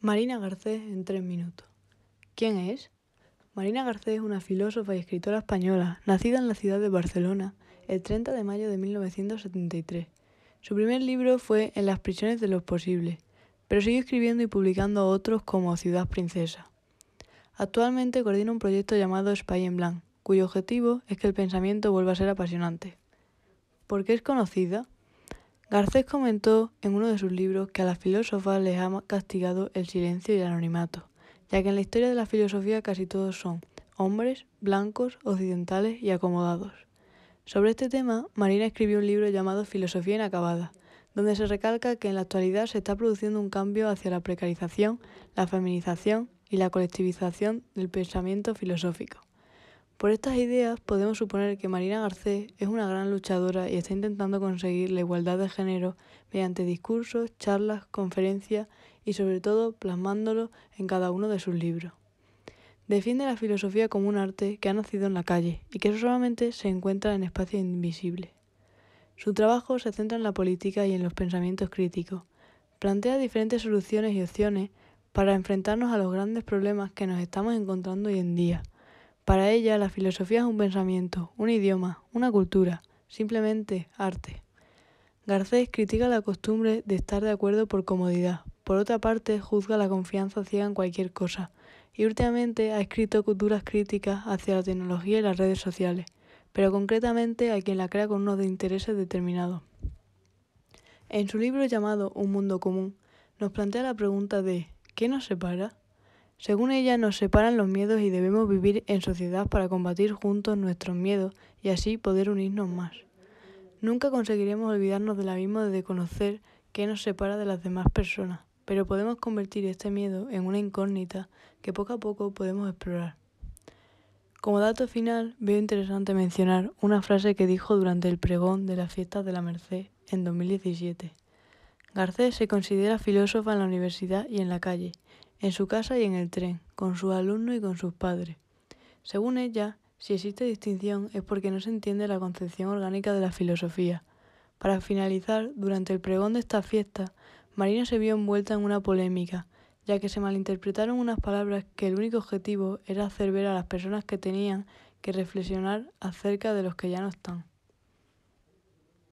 Marina Garcés en tres minutos. ¿Quién es? Marina Garcés es una filósofa y escritora española, nacida en la ciudad de Barcelona el 30 de mayo de 1973. Su primer libro fue En las prisiones de los posibles, pero siguió escribiendo y publicando otros como Ciudad Princesa. Actualmente coordina un proyecto llamado Spy en Blanc, cuyo objetivo es que el pensamiento vuelva a ser apasionante. ¿Por qué es conocida? Garcés comentó en uno de sus libros que a las filósofas les ha castigado el silencio y el anonimato, ya que en la historia de la filosofía casi todos son hombres, blancos, occidentales y acomodados. Sobre este tema, Marina escribió un libro llamado Filosofía inacabada, donde se recalca que en la actualidad se está produciendo un cambio hacia la precarización, la feminización y la colectivización del pensamiento filosófico. Por estas ideas podemos suponer que Marina Garcés es una gran luchadora y está intentando conseguir la igualdad de género mediante discursos, charlas, conferencias y sobre todo plasmándolo en cada uno de sus libros. Defiende la filosofía como un arte que ha nacido en la calle y que solamente se encuentra en espacios invisibles. Su trabajo se centra en la política y en los pensamientos críticos. Plantea diferentes soluciones y opciones para enfrentarnos a los grandes problemas que nos estamos encontrando hoy en día para ella la filosofía es un pensamiento, un idioma, una cultura, simplemente arte. Garcés critica la costumbre de estar de acuerdo por comodidad. Por otra parte, juzga la confianza ciega en cualquier cosa. Y últimamente ha escrito culturas críticas hacia la tecnología y las redes sociales, pero concretamente a quien la crea con unos intereses determinados. En su libro llamado Un mundo común, nos plantea la pregunta de ¿qué nos separa? Según ella, nos separan los miedos y debemos vivir en sociedad para combatir juntos nuestros miedos y así poder unirnos más. Nunca conseguiremos olvidarnos del abismo de conocer qué nos separa de las demás personas, pero podemos convertir este miedo en una incógnita que poco a poco podemos explorar. Como dato final, veo interesante mencionar una frase que dijo durante el pregón de las fiestas de la Merced en 2017. Garcés se considera filósofa en la universidad y en la calle, en su casa y en el tren, con sus alumnos y con sus padres. Según ella, si existe distinción es porque no se entiende la concepción orgánica de la filosofía. Para finalizar, durante el pregón de esta fiesta, Marina se vio envuelta en una polémica, ya que se malinterpretaron unas palabras que el único objetivo era hacer ver a las personas que tenían que reflexionar acerca de los que ya no están.